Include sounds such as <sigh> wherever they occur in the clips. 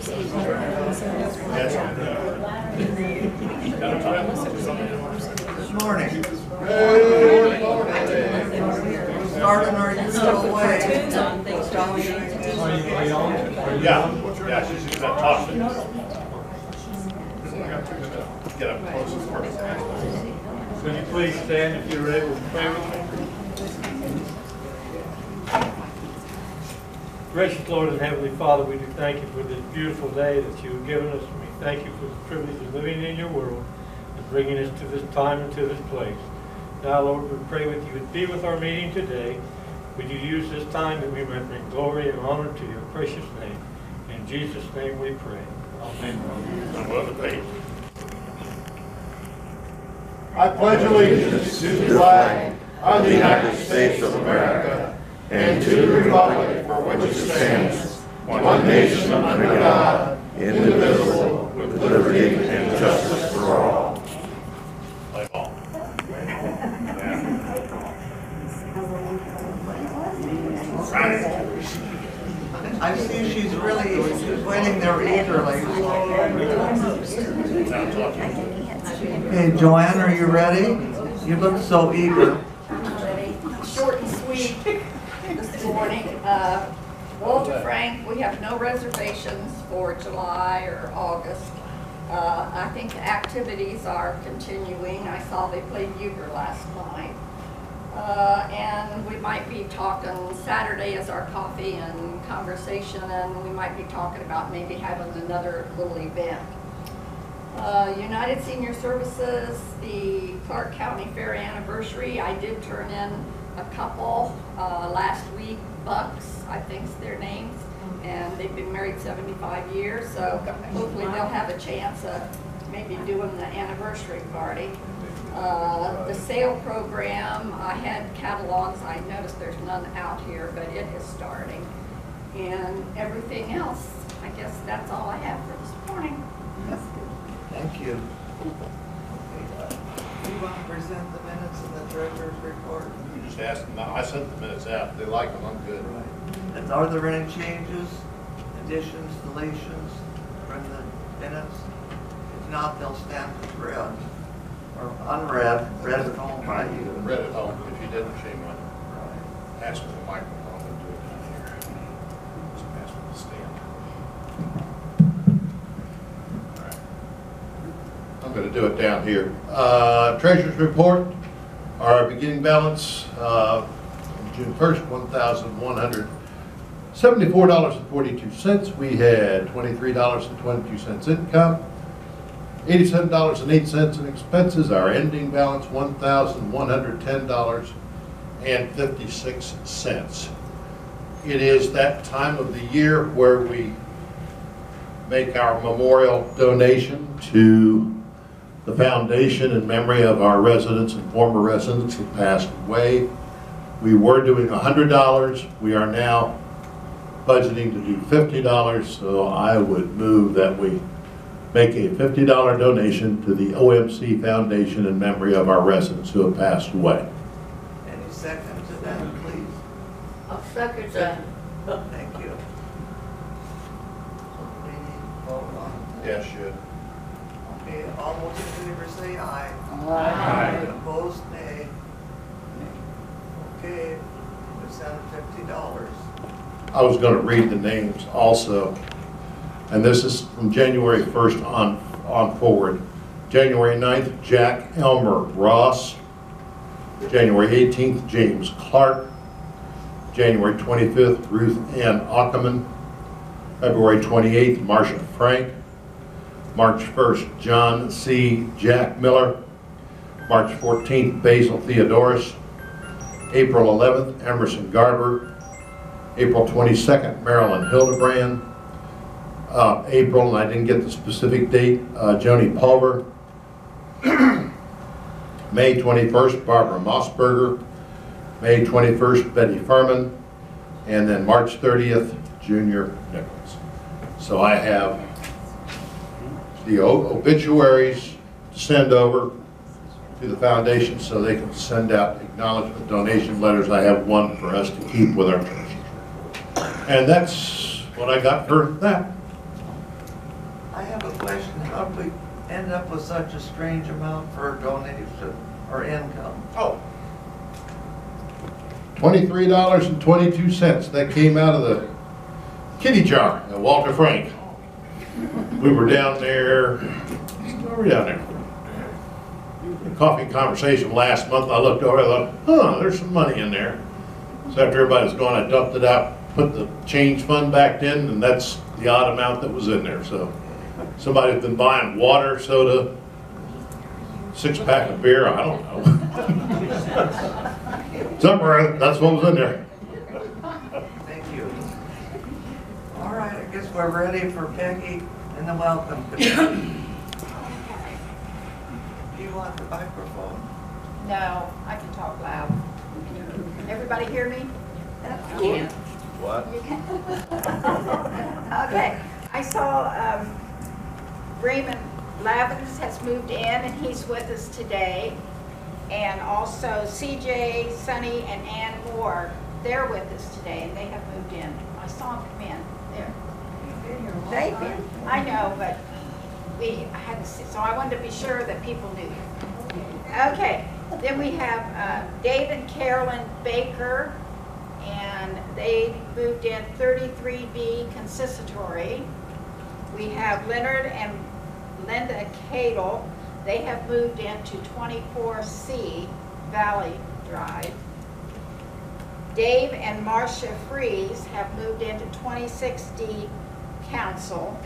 Good morning. Martin, are you still awake? Yeah, yeah, she's just got tossed. Get up close as first. Would you please stand if you're able to pray with me? Gracious Lord and Heavenly Father, we do thank you for this beautiful day that you have given us. We thank you for the privilege of living in your world and bringing us to this time and to this place. Now, Lord, we pray with you would be with our meeting today. Would you use this time that we might bring glory and honor to your precious name. In Jesus' name we pray. Amen. I pledge allegiance to the flag of the United States of America and to the republic for which it stands, one nation under God, indivisible, with liberty and justice for all. I see she's really waiting there eagerly. Now talking. Hey, Joanne, are you ready? You look so eager. short and sweet this morning. Uh, Walter Frank, we have no reservations for July or August. Uh, I think the activities are continuing. I saw they played euchre last night. Uh, And we might be talking, Saturday is our coffee and conversation, and we might be talking about maybe having another little event. Uh, United Senior Services, the Clark County Fair Anniversary, I did turn in a couple uh, last week, Bucks, I think's their names, and they've been married 75 years, so hopefully they'll have a chance of maybe doing the anniversary party. Uh, The sale program, I had catalogs, I noticed there's none out here, but it is starting. And everything else, I guess that's all I have for this morning. Thank you. Do you want to present the minutes and the treasurer's report? Asked them, I sent the minutes out, they like them, I'm good. And Are there any changes, additions, deletions from the minutes? If not, they'll stand as read or unread, read at home by you. Read it home, if you didn't, shame on you. Pass me the microphone and do it down here. Just pass me the stand. All right. I'm going to do it down here. Uh, Treasurer's report, our beginning balance, uh, June 1st, $1,174.42. We had $23.22 income, $87.08 in expenses. Our ending balance, $1,110.56. It is that time of the year where we make our memorial donation to the foundation in memory of our residents and former residents who passed away. We were doing $100. We are now budgeting to do $50, so I would move that we make a $50 donation to the OMC Foundation in memory of our residents who have passed away. Any second to that, please? I'll second that. Thank you. We need to vote. Yes, should. Okay, all those in favor say aye. Aye. Opposed, nay. Okay, we sent fifty dollars. I was going to read the names also, and this is from January 1st on, on forward. January 9th, Jack Elmer Ross. January 18th, James Clark. January 25th, Ruth Ann Ackerman. February 28th, Marcia Frank. March 1st, John C. Jack Miller. March 14th, Basil Theodorus. April 11th, Emerson Garber. April 22nd, Marilyn Hildebrand. Uh, April, and I didn't get the specific date, uh, Joni Pulver. <clears throat> May 21st, Barbara Mossberger. May 21st, Betty Furman. And then March 30th, Junior Nichols. So I have the obituaries to send over to the foundation so they can send out acknowledgement donation letters. I have one for us to keep with our treasurer. And that's what I got for that. I have a question. How did we end up with such a strange amount for a donation or income? Oh. Twenty-three dollars and twenty-two cents. That came out of the kitty jar at Walter Frank. We were down there, where were we down there? Coffee conversation last month. I looked over, I thought, huh, there's some money in there. So after everybody was gone, I dumped it out, put the change fund back in, and that's the odd amount that was in there, so. Somebody's been buying water, soda, six pack of beer, I don't know. <laughs> Somewhere, that's what was in there. Thank you. All right, I guess we're ready for Peggy the welcome committee. <coughs> Do you want the microphone? No, I can talk loud. Can everybody hear me? Can. What? <laughs> Okay, I saw um, Raymond Lavins has moved in and he's with us today. And also CJ, Sonny, and Ann Moore, they're with us today and they have moved in. I saw them come in there. They've been, I know, but we hadn't, se- so I wanted to be sure that people knew. Okay, then we have uh, Dave and Carolyn Baker, and they moved in 33B consistory. We have Leonard and Linda Cadle, they have moved into 24C Valley Drive. Dave and Marcia Freeze have moved into 26D Council.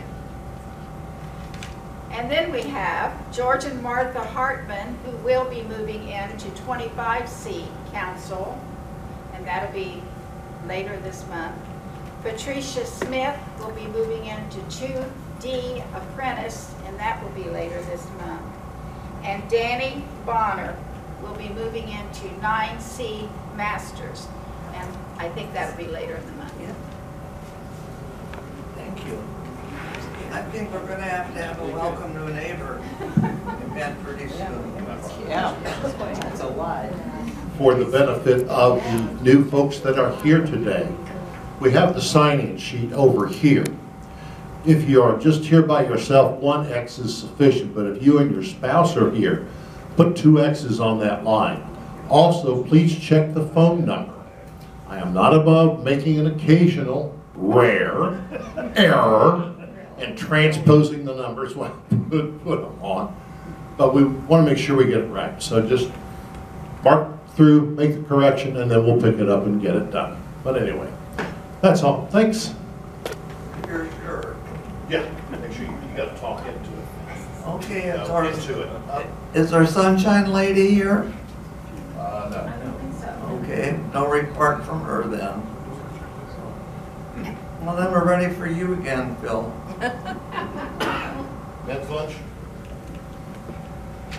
And then we have George and Martha Hartman, who will be moving into 25C Council, and that'll be later this month. Patricia Smith will be moving into 2D Apprentice, and that will be later this month. And Danny Bonner will be moving into 9C Masters, and I think that'll be later in the month. Thank you. I think we're gonna have to have a welcome to a neighbor event pretty soon. Yeah, that's a lot. for the benefit of the new folks that are here today. We have the sign-in sheet over here. If you are just here by yourself, one X is sufficient, but if you and your spouse are here, put two X's on that line. Also, please check the phone number. I am not above making an occasional, rare error and transposing the numbers when I put put them on, but we want to make sure we get it right. So just mark through, make the correction, and then we'll pick it up and get it done. But anyway, that's all. Thanks. You're sure? Yeah, make sure you, you gotta talk into it. Okay, it's Uh, our, Into it. is our sunshine lady here? Uh, no. don't think so. Okay, no report from her then. Well, then we're ready for you again, Phil. Men's lunch?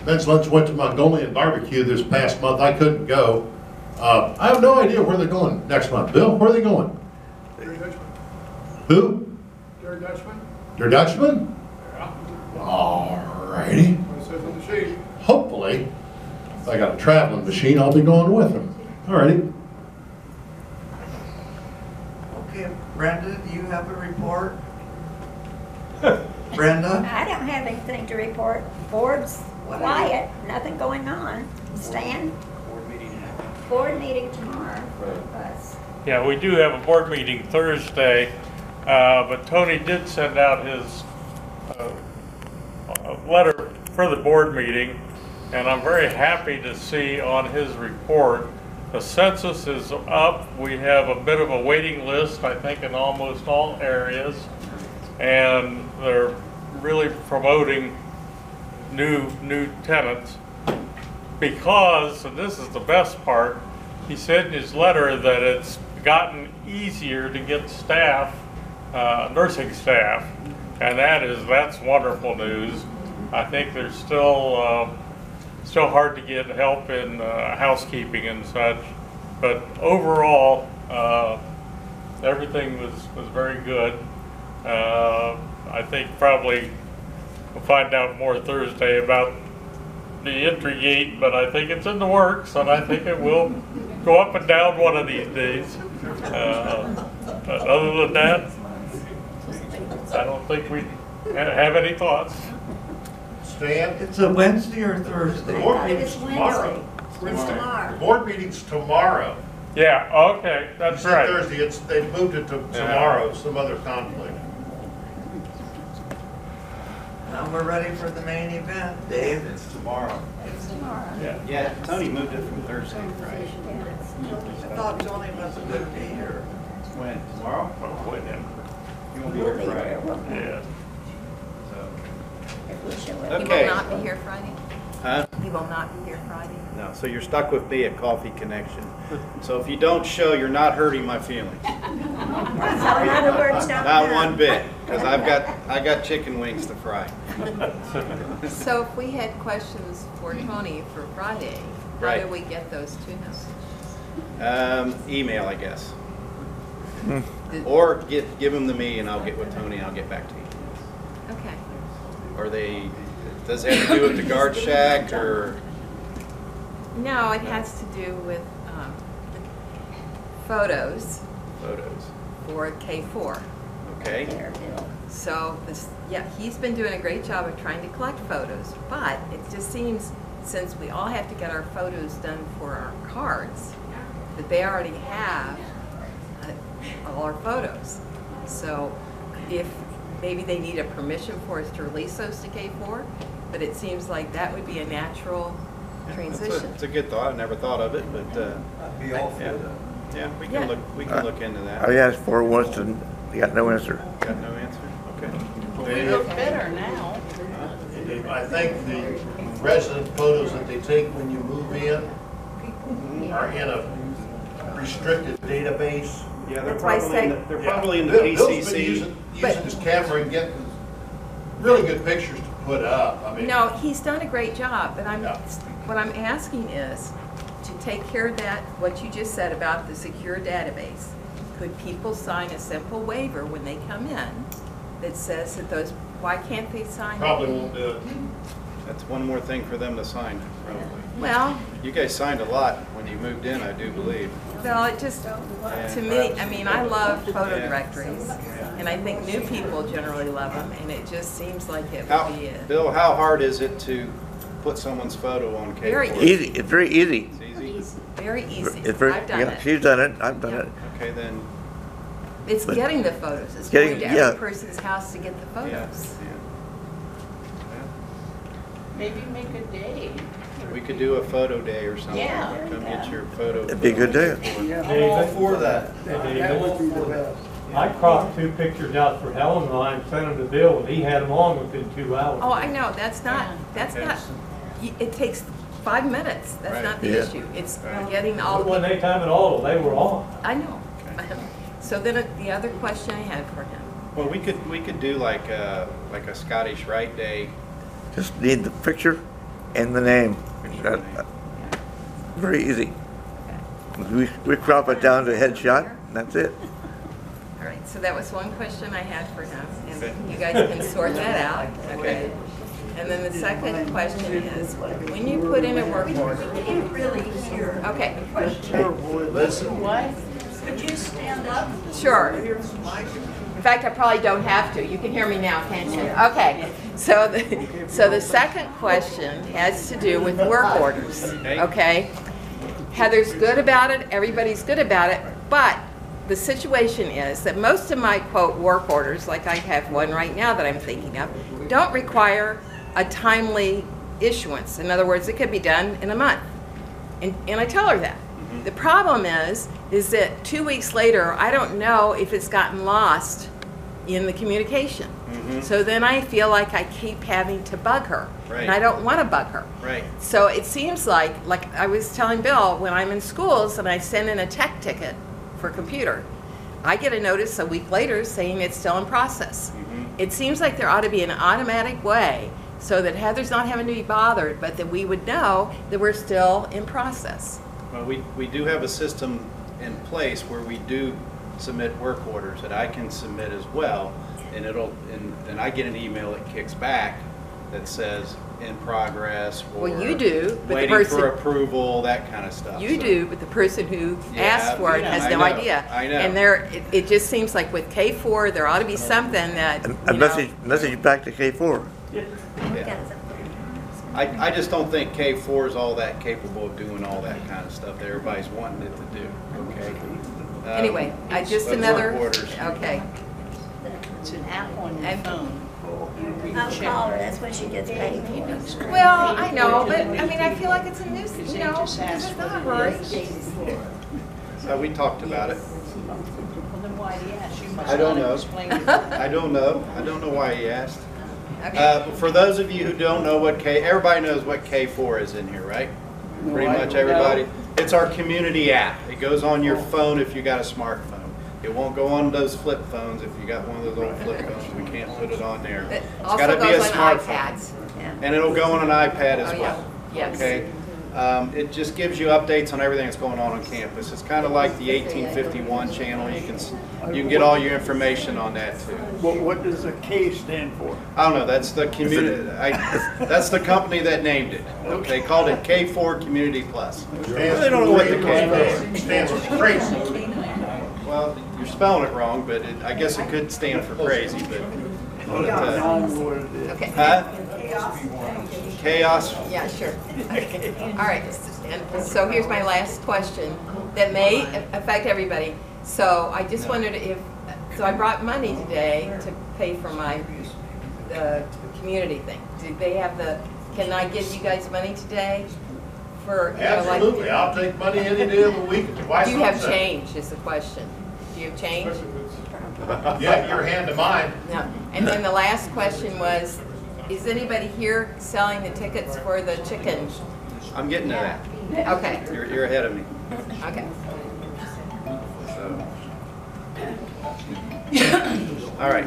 Men's lunch went to Mongolian barbecue this past month. I couldn't go. Uh, I have no idea where they're going next month. Bill, where are they going? Jerry Dutchman. Who? Jerry Dutchman? They're Dutchmen? Yeah. All righty. What it says on the sheet. Hopefully, if I got a traveling machine, I'll be going with them. All righty. Okay, Brenda, do you have a report? <laughs> Brenda? I don't have anything to report. Board's What are quiet, nothing going on. Stan? Board meeting tomorrow for us. Yeah, we do have a board meeting Thursday, uh, but Tony did send out his uh, uh, letter for the board meeting, and I'm very happy to see on his report, the census is up. We have a bit of a waiting list, I think, in almost all areas, and they're really promoting new, new tenants because, and this is the best part, he said in his letter that it's gotten easier to get staff, uh, nursing staff, and that is, that's wonderful news. I think there's still, uh, still hard to get help in uh, housekeeping and such, but overall, uh, everything was, was very good. Uh, I think probably we'll find out more Thursday about the entry gate, but I think it's in the works, and I think it will go up and down one of these days. Uh, But other than that, I don't think we Have any thoughts? Stan? It's a Wednesday or The Thursday? board thought it was meeting's tomorrow. Wednesday. It's The tomorrow. board meeting's tomorrow. Yeah, okay, You that's said right. Thursday, it's, they moved it to Yeah. tomorrow, some other conflict. Now we're ready for the main event, Dave. It's tomorrow. It's tomorrow. Yeah. Yeah, Tony moved it from Thursday to Friday. I thought Tony wasn't gonna be here. When? Tomorrow? Well, whatever. You won't be here We'll be there, Friday. we'll Yeah. So, If we He. Okay. will not be here Friday? Huh? He will not be here Friday? No, so you're stuck with me at Coffee Connection. So if you don't show, you're not hurting my feelings. So in other words, don't Not come. one bit, because I've got, I got chicken wings to fry. <laughs> So if we had questions for Tony for Friday, how do Right. we get those to him? Um, email, I guess. Or get, give them to me and I'll get with Tony and I'll get back to you. Okay. Or they, does it have to do with the guard <coughs> shack or? No, it has to do with um, photos Photos. for K4. Okay, So this, yeah, he's been doing a great job of trying to collect photos, but it just seems, since we all have to get our photos done for our cards, that they already have uh, all our photos. So if, maybe they need a permission for us to release those to K4, but it seems like that would be a natural That's a- transition. It's a good thought, I never thought of it, but, uh, I'd be all for yeah, that. yeah, we Yeah. can look, we can look into that. I that. asked for it once and got no answer. Got no answer? Okay. We look better now. I think the resident photos that they take when you move in are in a restricted database. Yeah, they're That's why I probably, in the- say- they're Yeah. probably in the Bill- Bill's been PCC. using, But- using his camera and getting really good pictures to put up. I mean. No, he's done a great job, but I'm, Yeah. what I'm asking is to take care of that, what you just said about the secure database. Could people sign a simple waiver when they come in that says that those, why can't they sign? it? Probably won't do it. That's one more thing for them to sign, probably. Well, You guys signed a lot when you moved in, I do believe. Well, it just, to me, I mean, I love photo directories, and I think new people generally love them, and it just seems like it How, would be a. Bill, how hard is it to put someone's photo on Very K4? Easy, it's very easy. It's easy? Very easy. It's very, I've done yeah, it. she's done it, I've done Yeah. it. Okay, then, It's but- getting the photos. It's Getting- going to yeah. every person's house to get the yeah, photos. yeah. Maybe make a day. Yeah. We could do a photo day or something. Yeah. Come get your photo. It'd be a good day. I'm all for that. I cropped two pictures out for Helen and I and sent them to Bill, and he had them on within two hours. Oh, I know, that's not, that's not, y- it takes five minutes, that's Right. not the Yeah. issue. It's Right. getting all, When the they time at all, they were on. I know. Okay. So then uh, the other question I had for him, Well, we could, we could do like a, like a Scottish Rite Day. Just need the picture and the name. Picture and That- name. Very easy. We, we crop it down to headshot, and that's it. all right, so that was one question I had for him, and you guys can sort that out, okay? And then the second question is, when you put in a work order, Can't really hear. okay, Listen, What? Could you stand up? Sure. In fact, I probably don't have to. You can hear me now, can't you? Okay. So, the, so the second question has to do with work orders. Okay. Okay? Heather's good about it. Everybody's good about it. But the situation is that most of my quote work orders, like I have one right now that I'm thinking of, don't require a timely issuance. In other words, it could be done in a month. And, and I tell her that. Mm-hmm. The problem is, is that two weeks later, I don't know if it's gotten lost in the communication. Mm-hmm. So then I feel like I keep having to bug her. And I don't want to bug her. Right. So it seems like, like I was telling Bill, when I'm in schools and I send in a tech ticket for computer, I get a notice a week later saying it's still in process. Mm-hmm. It seems like there ought to be an automatic way so that Heather's not having to be bothered, but that we would know that we're still in process. Well, we, we do have a system in place where we do submit work orders that I can submit as well. And it'll, and then I get an email that kicks back that says in progress or. Well, you do, but the Waiting for approval, that kind of stuff. You So- do, but the person who Yeah, asked for it has I no know, idea. I know. And there, it, it just seems like with K four, there ought to be something that, And you a know. message, message back to K four. Yeah. I, I just don't think K four is all that capable of doing all that kind of stuff that everybody's wanting it to do, okay? Um, Anyway, I just another, orders. okay. It's an app on your And- phone. I'll call her, that's what she gets paid for. Well, I know, but, I mean, I feel like it's a nuisance, you know, because it's not the right. Uh, we talked about it. Well, then why do you ask? You must I don't not know. explain it. <laughs> I don't know. I don't know why he asked. Okay. Uh, for those of you who don't know what K, everybody knows what K4 is in here, right? Pretty much everybody. It's our community app. It goes on your phone if you got a smartphone. It won't go on those flip phones if you got one of those old flip phones. We can't put it on there. It It's also gotta be a goes on smartphone. iPads. And it'll go on an iPad as Oh, yeah. well. Yes. Okay? Um, it just gives you updates on everything that's going on on campus. It's kind of like the 1851 channel. You can, you can get all your information on that too. What, what does a K stand for? I don't know, that's the community, I, that's the company that named it. They called it K4 Community Plus. They don't know what the K. Stands for crazy. Well, you're spelling it wrong, but it, I guess it could stand for crazy, but. but, uh, what it is. Okay. Huh? Chaos, Yeah, sure. <laughs> All right, and so here's my last question that may affect everybody. So I just wondered if, so I brought money today to pay for my, the community thing. Do they have the, can I give you guys money today for, you know, like? Absolutely, I'll take money any day of the week, Do you have change is the question. Do you have change? <laughs> Have your hand to mine. No. And then the last question was, is anybody here selling the tickets for the chicken? I'm getting to that. Okay, You're, you're ahead of me, okay. so. <coughs> All right,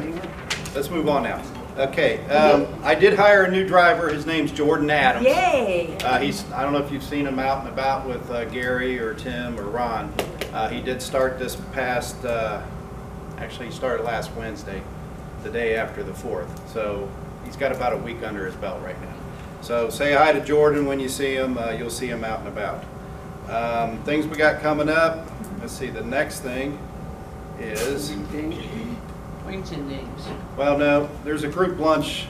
let's move on now. Okay, um, I did hire a new driver. His name's Jordan Adams. Yay! Uh, he's, I don't know if you've seen him out and about with uh, Gary or Tim or Ron. Uh, he did start this past, uh, actually, he started last Wednesday, the day after the 4th. So he's got about a week under his belt right now. So say hi to Jordan when you see him. Uh, you'll see him out and about. Um, things we got coming up. Let's see, the next thing is, Wings and dings. well, no, there's a group lunch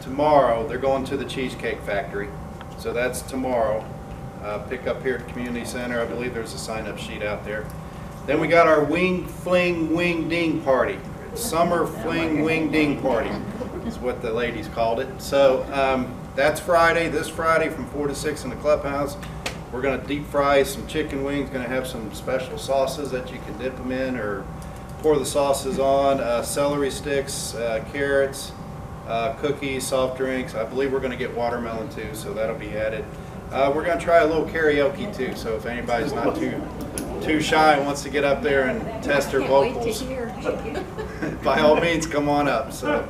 tomorrow. They're going to the Cheesecake Factory. So that's tomorrow. Uh, pick up here at the community center. I believe there's a sign-up sheet out there. Then we got our Wing Fling Wing Ding Party. Summer Fling Wing Ding Party is what the ladies called it. So um, that's Friday, this Friday from 4 to 6 in the clubhouse. We're going to deep fry some chicken wings, going to have some special sauces that you can dip them in or pour the sauces on, uh, celery sticks, uh, carrots, uh, cookies, soft drinks. I believe we're going to get watermelon too, so that'll be added. Uh, we're going to try a little karaoke too, so if anybody's not too too shy and wants to get up there and test their vocals, <laughs> by all means, come on up. So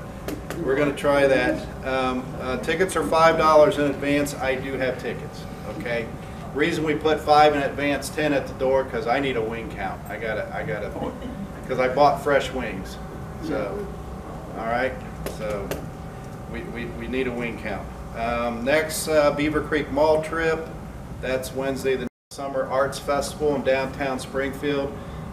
we're going to try that. Um, uh, tickets are five dollars in advance. I do have tickets. Okay. Reason we put five in advance, ten at the door, because I need a wing count. I gotta, I gotta, because I bought fresh wings. So, all right. So we, we, we need a wing count. Um, next, uh, Beaver Creek Mall trip. That's Wednesday, the Summer Arts Festival in downtown Springfield.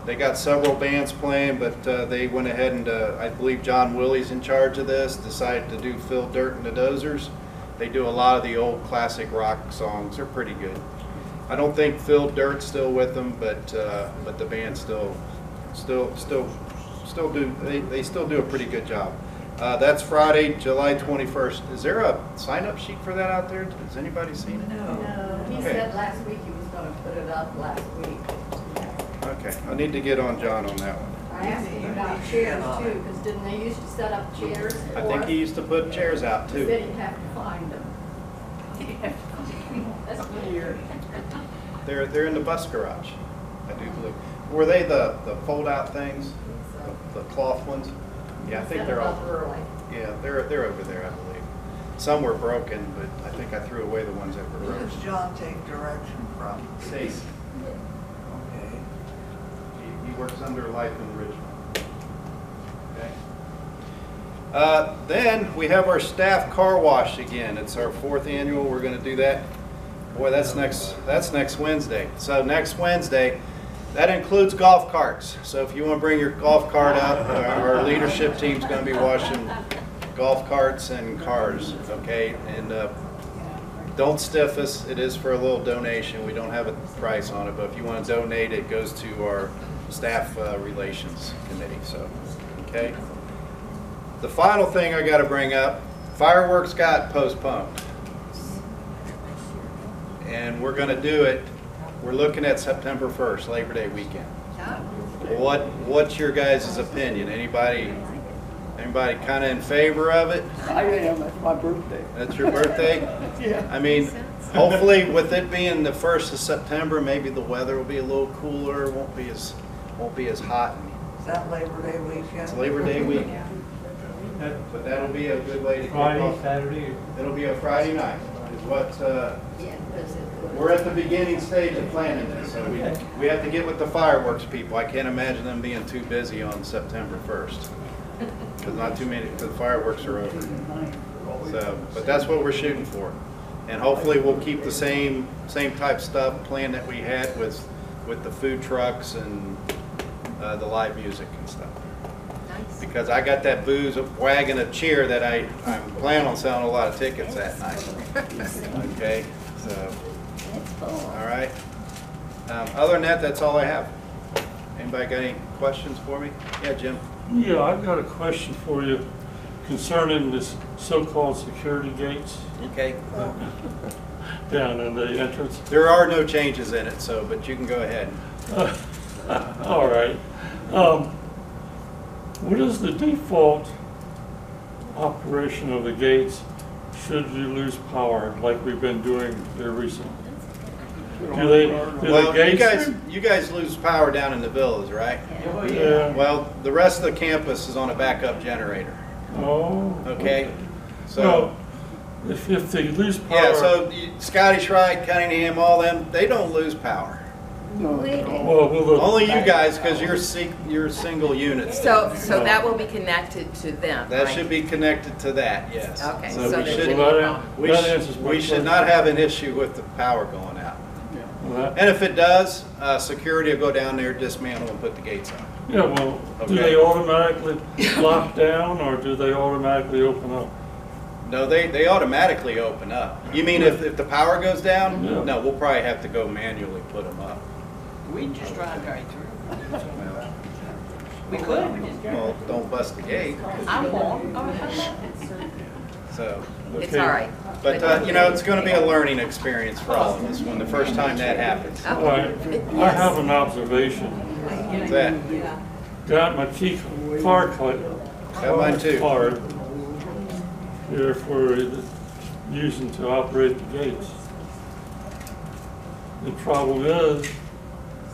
They got several bands playing, but uh, they went ahead and, uh, I believe John Willie's in charge of this, decided to do Phil Dirt and the Dozers. They do a lot of the old classic rock songs. They're pretty good. I don't think Phil Dirt's still with them, but, uh, but the band still, still, still, still do, they, they still do a pretty good job. Uh, that's Friday, July 21st. Is there a sign-up sheet for that out there? Has anybody seen it? No, he Okay. said last week he was gonna put it up last week. Okay, I need to get on John on that one. I asked him about chairs too, because didn't they used to set up chairs I think us? he used to put chairs out He too. said he'd have to find them. <laughs> That's weird. They're, they're in the bus garage, I do believe. Were they the, the fold-out things, the cloth ones? Yeah, I think Set they're them all, early. yeah, they're, they're over there, I believe. Some were broken, but I think I threw away the ones that were Where broken. does John take direction from? Stacy, Okay. he, he works under Life Enrichment. Okay? Uh, Then we have our staff car wash again. It's our fourth annual. We're going to do that. Boy, that's next, that's next Wednesday. So next Wednesday, that includes golf carts. So if you want to bring your golf cart out, our our leadership team's going to be washing golf carts and cars, okay? And uh, don't stiff us. It is for a little donation. We don't have a price on it, but if you want to donate, it goes to our staff uh, relations committee, so, okay? The final thing I gotta bring up, fireworks got postponed. And we're gonna do it, we're looking at September 1st, Labor Day weekend. What, what's your guys' opinion? Anybody, anybody kinda in favor of it? I am, that's my birthday. That's your birthday? <laughs> Yeah. I mean, hopefully with it being the first of September, maybe the weather will be a little cooler, won't be as, won't be as hot. Is that Labor Day weekend? It's Labor Day week, but that'll be a good way to kick Friday, off. Saturday, It'll be a Friday night, is what, uh, we're at the beginning stage of planning this, so we, we have to get with the fireworks people. I can't imagine them being too busy on September first. Because not too many, the fireworks are over. So, but that's what we're shooting for. And hopefully we'll keep the same, same type stuff planned that we had with, with the food trucks and, uh, the live music and stuff. Because I got that booze wagon of cheer that I, I'm planning on selling a lot of tickets that night. Okay, so, all right. Um, other than that, that's all I have. Anybody got any questions for me? Yeah, Jim? Yeah, I've got a question for you concerning this so-called security gates Okay. <laughs> down in the entrance. There are no changes in it, so, but you can go ahead. <laughs> All right. Um, What is the default operation of the gates should you lose power like we've been doing here recently? Do they, do the Well, you gates? guys, you guys lose power down in the villas, right? Yeah. Well, the rest of the campus is on a backup generator, Oh. okay? So, So, if, if they lose power. yeah, so you- Scotty Shrike, Cunningham, all them, they don't lose power. Well, will the. Only you guys, because you're si- you're single units. So, so that will be connected to them, That right? should be connected to that, yes. Okay, So so we there should, shouldn't Well, that- we that sh- answers my we should question. not have an issue with the power going out. Well, that- And if it does, uh, security will go down there, dismantle and put the gates up. Yeah, well, do Okay. they automatically lock down or do they automatically open up? No, they, they automatically open up. You mean if, if the power goes down? Yeah. No, we'll probably have to go manually put them up. We can just drive right through. We could, we just Well, don't bust the gate, I won't. Oh, how about so. It's Okay. all right. But, uh, you know, it's gonna be a learning experience for all of us when the first time that happens. All right, I have an observation. What's that? Got my key card card. Got mine too. Card here for using to operate the gates. The problem is,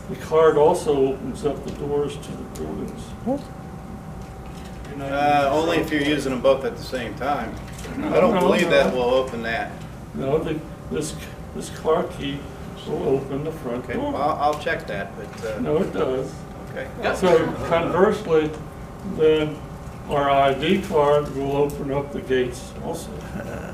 the card also opens up the doors to the buildings. You know, Uh, only if you're using them both at the same time. I don't believe that will open that. No, the, this, this car key will open the front Okay, well, door. I'll, I'll check that, but, uh, No, it does. okay. So conversely, then our ID card will open up the gates also. <laughs>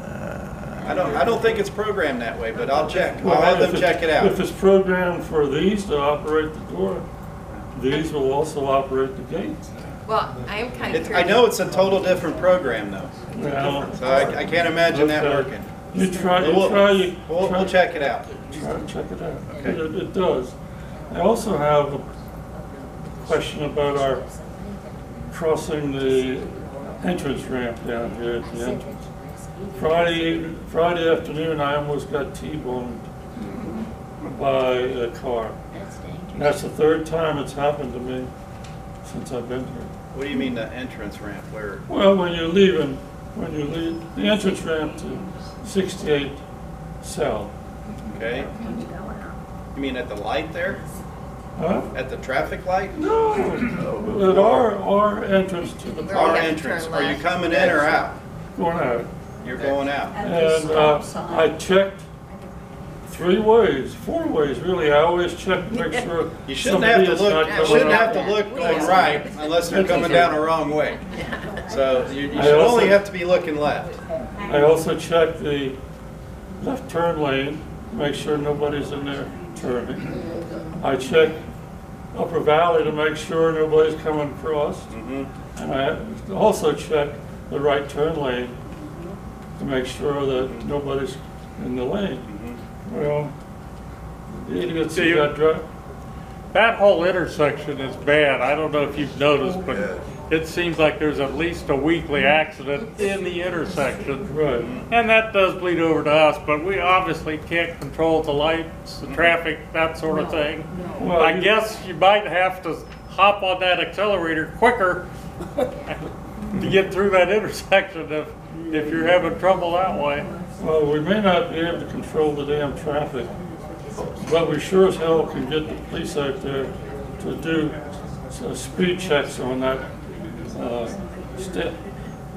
I don't, I don't think it's programmed that way, but I'll check. I'll Well, have if them check it out. If it's programmed for these to operate the door, these will also operate the gates. Well, I am kind of It's, curious. I know it's a total different program though, Now, so I, I can't imagine that Okay. working. you try, you We'll, try, you. we'll, try- we'll check it out. Try to check it out. Okay. It, it does. I also have a question about our crossing the entrance ramp down here at the entrance. Friday, Friday afternoon, I almost got T-boned by a car. That's dangerous. That's the third time it's happened to me since I've been here. What do you mean the entrance ramp? Where, Well, when you're leaving, when you leave, the entrance ramp to 68 South. okay? You mean at the light there? Huh? At the traffic light? No, oh. at our, our entrance to the Where Our you entrance. Are you coming in or out? going out. You're going out. And uh, I checked three ways, four ways, really. I always check to make <laughs> sure. You shouldn't have somebody to is look, you coming shouldn't up. have to look going right unless they're coming down the wrong way. So you, you I should also- only have to be looking left. I also check the left turn lane, to make sure nobody's in there turning. I check Upper Valley to make sure nobody's coming across. Mhm. And I also check the right turn lane to make sure that nobody's in the lane. Mm-hmm. Well, the idiots See, who you- got dri That whole intersection is bad. I don't know if you've noticed, but it seems like there's at least a weekly accident in the intersection. right. And that does bleed over to us, but we obviously can't control the lights, the mm-hmm. traffic, that sort of thing. Well, I you- guess you might have to hop on that accelerator quicker <laughs> to get through that intersection if, if you're having trouble that way. Well, we may not be able to control the damn traffic, but we sure as hell can get the police out there to do s- speed checks on that, uh, sta-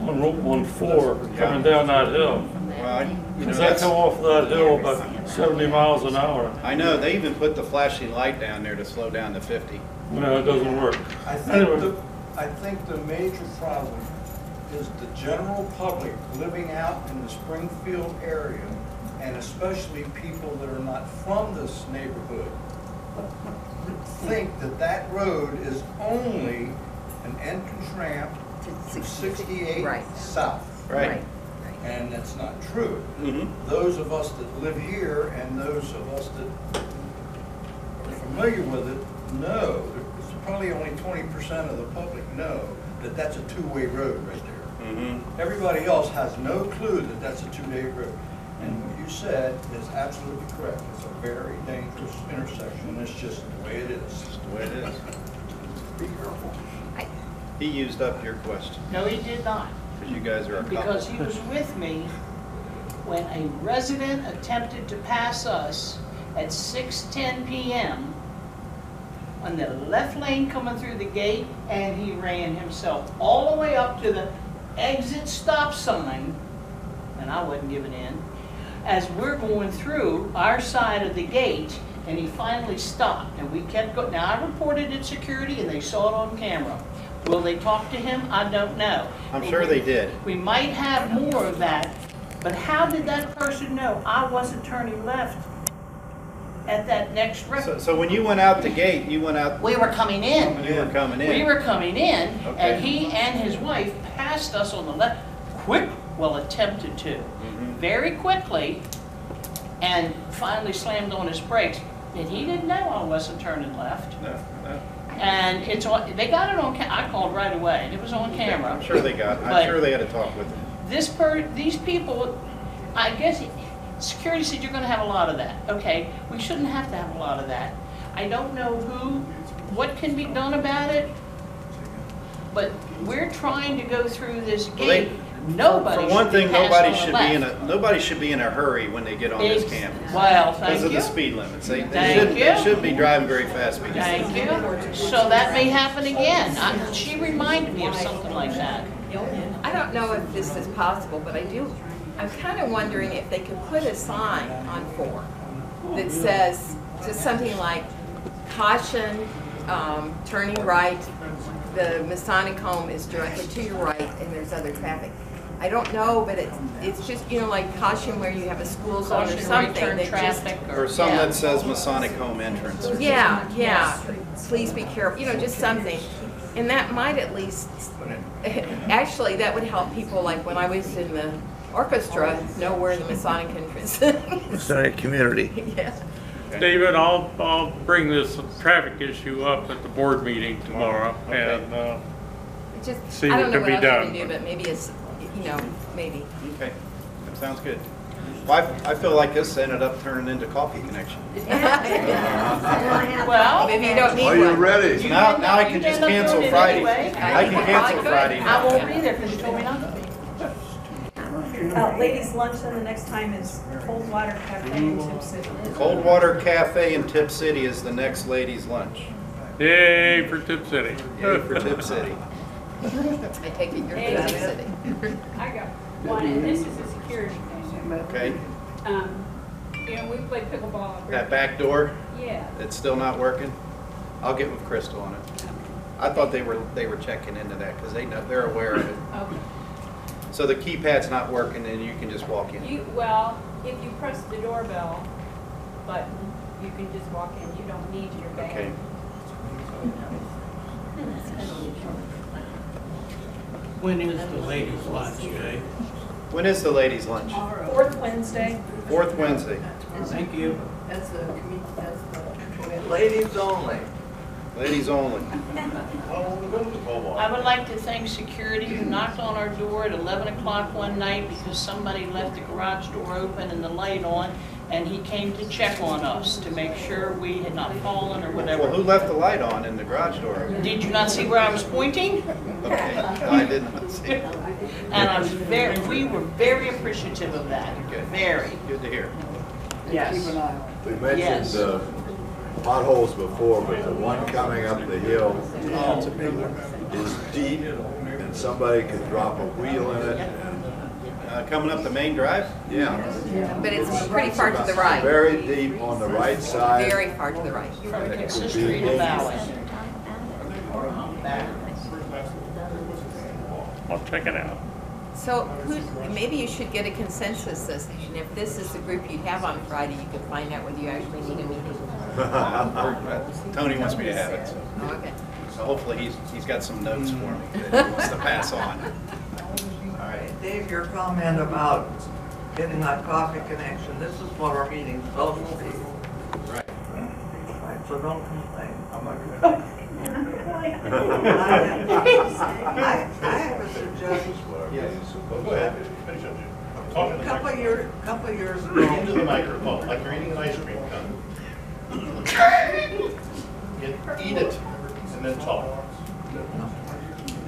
on Route one four coming down that hill. Well, I- you know, Because they that's, come off that hill about seventy miles an hour. I know, they even put the flashing light down there to slow down to 50. No, it doesn't work. I think Anyway. the, I think the major problem is the general public living out in the Springfield area, and especially people that are not from this neighborhood, think that that road is only an entrance ramp to sixty-eight Right. south. Right. right. And that's not true. Mhm. Those of us that live here and those of us that are familiar with it know, it's probably only twenty percent of the public know that that's a two-way road right there. Mhm. Everybody else has no clue that that's a two-day road. And what you said is absolutely correct. It's a very dangerous intersection, and it's just the way it is. Just the way it is. Be careful. He used up your question, No, he did not, because you guys are a couple. because he was with me when a resident attempted to pass us at 6:10 PM on the left lane coming through the gate, and he ran himself all the way up to the exit stop sign, and I wasn't giving in, as we're going through our side of the gate, and he finally stopped, and we kept going. Now, I reported it to security, and they saw it on camera. Will they talk to him? I don't know. I'm sure they did. We might have more of that, but how did that person know I wasn't turning left at that next So, rip? so when you went out the gate, you went out, We were coming in. you were coming in. We were coming in, Okay. and he and his wife passed us on the left, quick, well, attempted to, Mhm. very quickly, and finally slammed on his brakes. And he didn't know I wasn't turning left. No, no. And it's on, they got it on, ca- I called right away, and it was on camera. I'm sure they got, I'm But- sure they had a talk with him. this per, these people, I guess, security said you're gonna have a lot of that. Okay, we shouldn't have to have a lot of that. I don't know who, what can be done about it, but we're trying to go through this Well, they- gate. Nobody For one should be thing, passed nobody on should be in left. a, nobody should be in a hurry when they get on this Ex- campus. Well, Because thank of the you. speed limits. They, they Thank shouldn't, they you. shouldn't be driving very fast. because- Thank you. So that may happen again. I- She reminded me of something like that. I don't know if this is possible, but I do, I'm kind of wondering if they could put a sign on four that says, just something like, caution, um, turning right, the Masonic home is directly to your right, and there's other traffic. I don't know, but it's, it's just, you know, like caution where you have a school zone or Caution, something right that just. traffic Or some Yeah. that says Masonic Home Entrance. or- Yeah, yeah, please be careful, you know, just something. And that might at least, <laughs> actually, that would help people, like when I was in the orchestra, know where the Masonic entrance is. Masonic community. <laughs> Yeah. David, I'll, I'll bring this traffic issue up at the board meeting tomorrow and, uh, Just, See I what don't know can what be else you can done. do, but maybe it's, you know, maybe. Okay, that sounds good. Well, I, I feel like this ended up turning into Coffee Connection. <laughs> Well. Maybe you don't need Are you one. ready? you Now, now I can just cancel Friday. anyway. I can cancel Friday I won't be there because you told me not to be. Uh, ladies' lunch then, the next time is Coldwater Cafe in Tipp City. Coldwater Cafe in Tipp City is the next ladies' lunch. yay for Tipp City. Yay for Tipp City. <laughs> I take it you're Hey, from the David. city. I got one, and this is a security thing. Okay? Um, You know, we play pickleball. on That back door, Yeah. it's still not working? I'll get with Crystal on it. I thought they were, they were checking into that, because they know, they're aware of it. Okay. So the keypad's not working and you can just walk in? You, well, if you press the doorbell button, you can just walk in, you don't need your Okay. When is the ladies' lunch, Jay? When is the ladies' lunch? Fourth Wednesday. Fourth Wednesday. Thank you. That's the, that's the. Ladies only. Ladies only. I would like to thank security who knocked on our door at 11 o'clock one night because somebody left the garage door open and the light on, and he came to check on us to make sure we had not fallen or whatever. Well, who left the light on in the garage door? Did you not see where I was pointing? Okay, no, I did not see it. And I was very, we were very appreciative of that, Good. very, Good to hear. yes. Keep an eye on We Yes. mentioned uh, potholes before, but the one coming up the hill is deep, and somebody could drop a wheel in it, and, Uh, Coming up the main drive? yeah. But it's pretty far to the right, Very deep on the right side. very far to the right. From Dixon Street to Valley. I'll check it out. So who, maybe you should get a consensus this, and if this is the group you have on Friday, you could find out whether you actually need a meeting. <laughs> Tony wants me to have it, so. Oh, Okay. Hopefully he's, he's got some notes for me that he wants to pass on. All right, Dave, your comment about getting that coffee connection, this is what our meeting's supposed to be. Right. Right, so don't complain. I'm not gonna. <laughs> I, I have a suggestion. Go ahead. Finish up, Jim. I'm talking A to the couple of years, couple of years Into ago, the microphone, like you're eating an ice cream cone. Get- Eat it and then talk.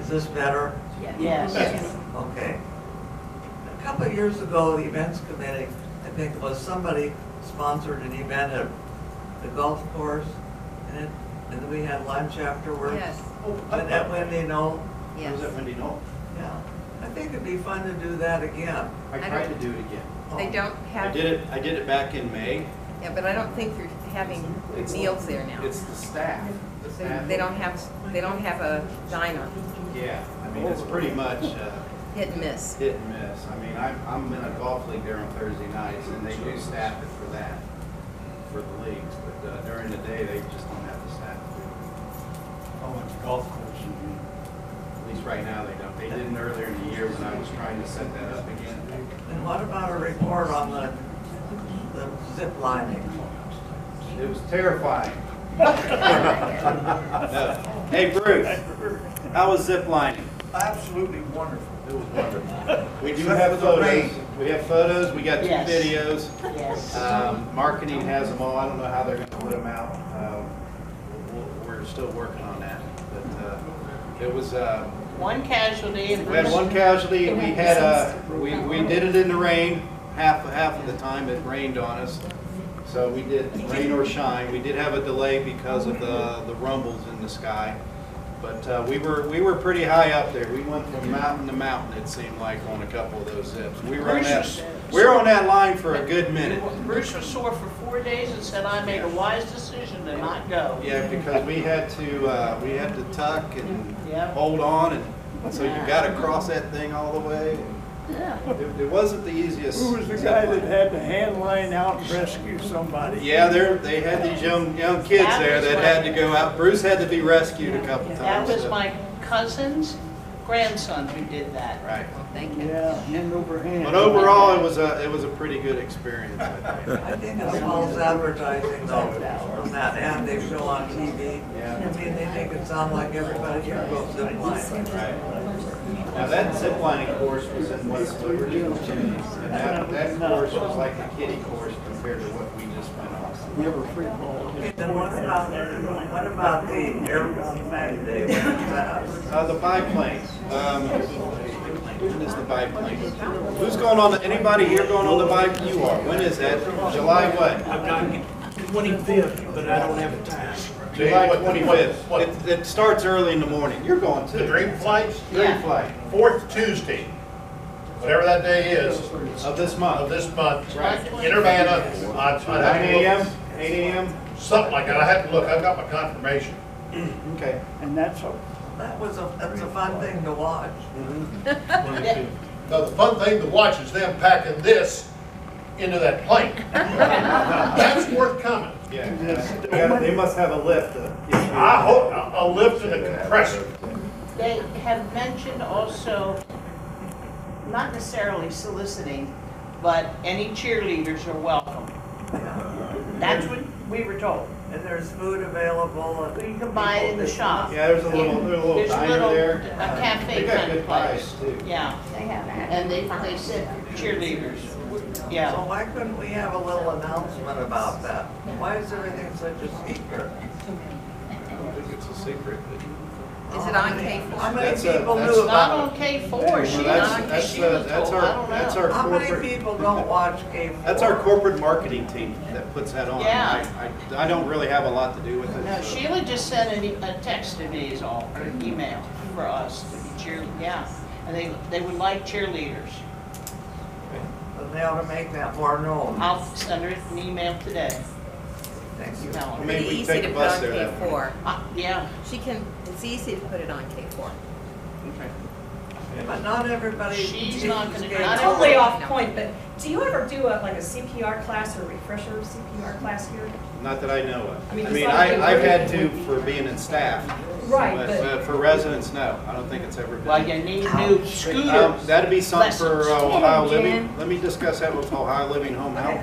is this better? Yes. Yes. Okay. A couple of years ago, the events committee, I think it was somebody sponsored an event at the golf course, and it, and then we had lunch afterwards. Yes, Went at Windy Knoll, yes. Was at Windy Knoll? yeah. I think it'd be fun to do that again. I I tried to don't- it again. They don't have. I did it, I did it back in May. yeah, but I don't think they're having meals there now. It's the staff. The They staff. they don't have, they don't have a diner, Yeah, I mean, it's pretty much uh, hit and miss. hit and miss. I mean, I'm, I'm in a golf league there on Thursday nights, and they do staff it for that, for the leagues, but uh, during the day, they just don't have the staff. to do it. Oh, it's a golf course. At least right now, they don't. They didn't earlier in the year when I was trying to set that up again. And what about a report on the, the zip lining? It was terrifying. <laughs> No. Hey, Bruce, how was zip lining? Absolutely wonderful. It was wonderful. We do Except have photos. rain. We have photos, we got two Yes. videos. Yes. Um, Marketing has them all, I don't know how they're gonna put them out. Um, we'll- We're still working on that, but uh, it was, uh, One casualty we had one casualty, we had, uh, we, we did it in the rain, half, half of the time it rained on us. So we did rain or shine, we did have a delay because of the, the rumbles in the sky. But uh, we were, we were pretty high up there, we went from mountain to mountain, it seemed like, on a couple of those zips. We were on that, we were on that line for a good minute. Bruce was sore for four days and said, I made a wise decision to not go. Yeah, because we had to, uh, we had to tuck and Yep. hold on, and so you gotta cross that thing all the way. It, it wasn't the easiest. Who was the guy line. that had the hand line out and rescue somebody? Yeah, they're, they had these young, young kids That there was that my- had to go out. Bruce had to be rescued a couple times. That was so- my cousin's grandson who did that. Right. Thank you. Yeah, hand over hand. But overall, it was a, it was a pretty good experience, I think. I think it's false advertising though, on that ad they show on TV. Yeah. I mean, they make it sound like everybody here goes zip lining. Right. Now, that zip lining course was in West Liberty, and that, that course was like a kiddie course compared to what we just went on. Never free ball. Okay, Then what about, what about the airplane day? When is? Uh, the biplane. um, when is the biplane? Who's going on, the anybody here going on the bike? You are. When is that? July what? Twenty-fifth, but I don't have a time. July What- what- twenty-fifth. what- It, it starts early in the morning. You're going to. The dream flights, Dream flight. fourth Tuesday. whatever that day is, Of this month. of this month, Right. in Urbana, I'd, I'd Nine. AM, eight AM? Something like that, I have to look, I've got my confirmation. <clears throat> Okay. And that's a, That was a, that's a fun thing to watch. Mm-hmm. <laughs> Now, the fun thing to watch is them packing this into that plane. <laughs> That's worth coming. Yeah. They must have a lift. uh, I hope, a a lift and a compressor. They have mentioned also, not necessarily soliciting, but any cheerleaders are welcome. That's what we were told. And there's food available and. You can buy it in the shop. Yeah, there's a little, there's a little There's a diner little, there. a cafe They got kind of good pies, place. too. Yeah, They have that. and they, they said cheerleaders, So why couldn't we have a little announcement about that? Why is everything such a secret? I don't think it's a secret. Is it on K How four? many That's a- people that's knew It's not about on it? K four, Well, she, that's- not, that's she the- was that's told, our- I don't that's know. our- How many corporate- people don't watch K four? That's our corporate marketing team that puts that on. Yeah. I, I, I don't really have a lot to do with it. No, so- Sheila just sent an e- a text to me is all, or an email for us to be cheer, yeah. And they, they would like cheerleaders. But they ought to make that more known. I'll send her an email today. Thank you. Tell. Maybe Pretty we easy take to a put bus on there K that way. four. Uh, yeah, She can, it's easy to put it on K four. But not everybody. She's not gonna- teaches not K4. totally off point, but do you ever do a, like a CPR class or a refresher CPR class here? Not that I know of. I I mean, mean, it's I, I've had to for being in staff. Right, But but- uh, for residents, no. I don't think it's ever been. well, you need new Um, scooters. That'd be something for uh, Ohio Jen. Living, let me discuss that with Ohio Living Home Health,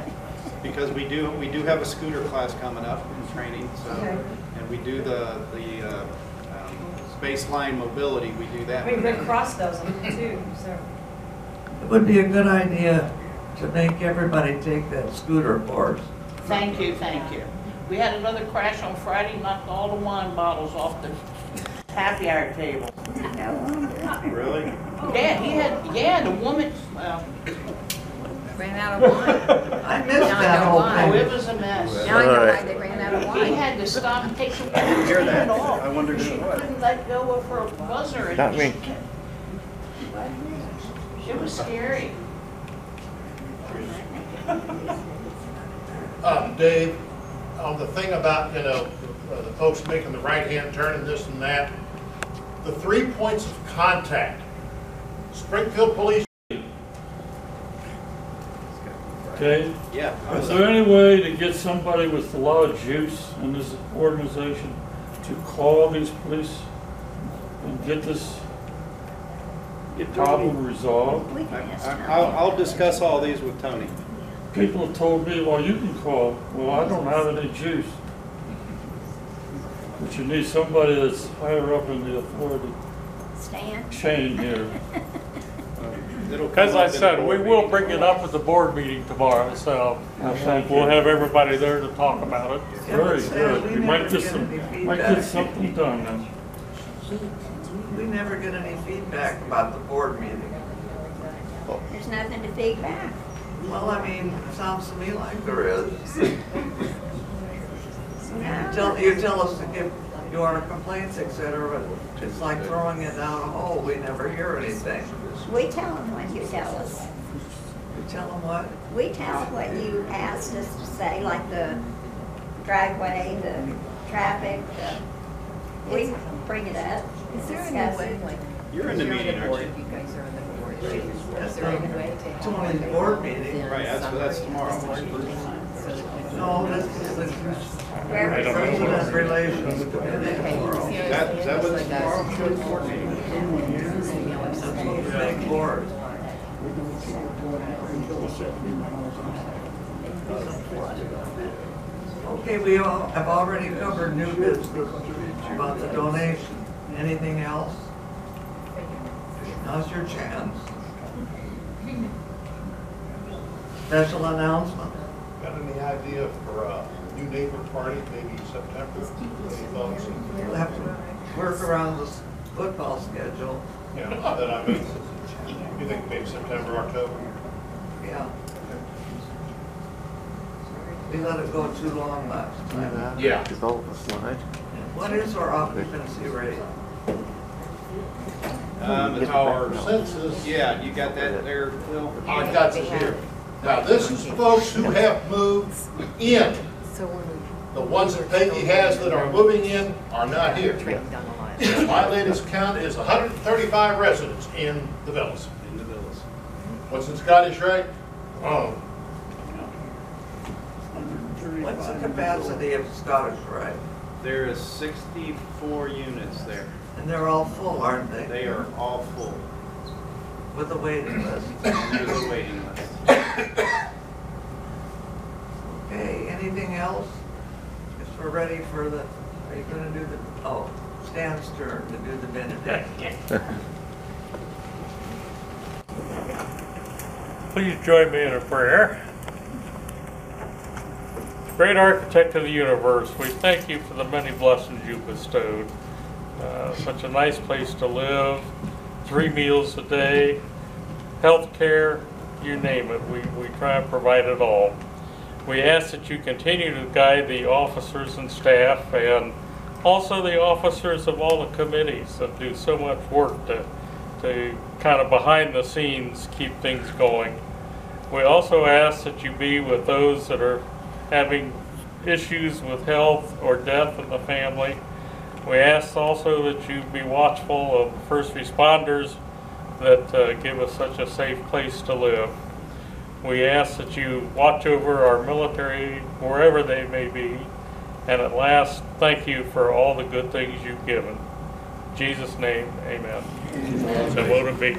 because we do, we do have a scooter class coming up in training, so. Okay. And we do the, the, uh, um, baseline mobility, we do I that. mean, Red Cross does them too, so. It would be a good idea to make everybody take that scooter course. Thank you, thank you. We had another crash on Friday, knocked all the wine bottles off the happy hour table. Really? Yeah, he had, yeah, the woman, well, Ran out of wine. <laughs> I missed Now I that know whole why. oh, thing. it was a mess. Now I know why Alright. they ran out of He wine. had to stop and take the Hear that? it off. I wondered She it was. couldn't let go of her buzzer. and Not me. she kept- It was scary. <laughs> Um, Dave, on the thing about, you know, uh, the folks making the right-hand turn and this and that, the three points of contact, Springfield Police Okay? Yeah. Is there any way to get somebody with a lot of juice in this organization to call these police and get this problem resolved? We can ask I- I'll, I'll discuss all these with Tony. People have told me, well, you can call. Well, I don't have any juice. But you need somebody that's higher up in the authority Stan? chain here. <laughs> Uh, It'll As I up in the said, we will meeting. bring it up at the board meeting tomorrow, so oh, thank we'll have everybody there to talk about it. Very good. we We might never get get some, any might feedback. get something done then. We never get any feedback about the board meeting. There's nothing to feedback. Well, I mean, it sounds to me like there is. You tell, you tell us to give your complaints, et cetera, but it's like throwing it down a hole, we never hear anything. We tell them what you tell us. You tell them what? We tell them what you asked us to say, like the driveway, the traffic, the, we bring it up. Is there discuss any way, like? You're in the meeting, aren't you? Is there any right. way to? It's only the board meeting. Right, that's- that's tomorrow. No, this is the Where is it? Resident Relations Committee. That, is that what it's tomorrow? Big board. Okay, we all have already covered new business about the donation. Anything else? Now's your chance. Special announcement. Got any idea for a new neighbor party, maybe September? Any thoughts? We'll have to work around this football schedule. Yeah, that I mean, you think maybe September, October? Yeah. We let it go too long last time. Yeah. Develop a slide. What is our occupancy rate? Um, It's our census. Yeah, you got that there, Phil? I got this here. Now, this is folks who have moved in. The ones that Peggy has that are moving in are not here. My latest count is 135 residents in the villas. In the villas. What's in Scottish Rite? Oh, What's the capacity of Scottish Rite? There is sixty-four units there. And they're all full, aren't they? They are all full. With a waiting list. And there's a waiting list. Okay, anything else? If we're ready for the, are you gonna do the, oh, Stan's turn to do the benediction. Please join me in a prayer. Great architect of the universe, we thank you for the many blessings you bestowed. Uh, Such a nice place to live, three meals a day, health care, you name it, we, we try and provide it all. We ask that you continue to guide the officers and staff and also the officers of all the committees that do so much work to, to kind of behind the scenes keep things going. We also ask that you be with those that are having issues with health or death in the family. We ask also that you be watchful of the first responders that uh, give us such a safe place to live. We ask that you watch over our military wherever they may be. And at last, thank you for all the good things you've given. In Jesus' name, amen. So would it be.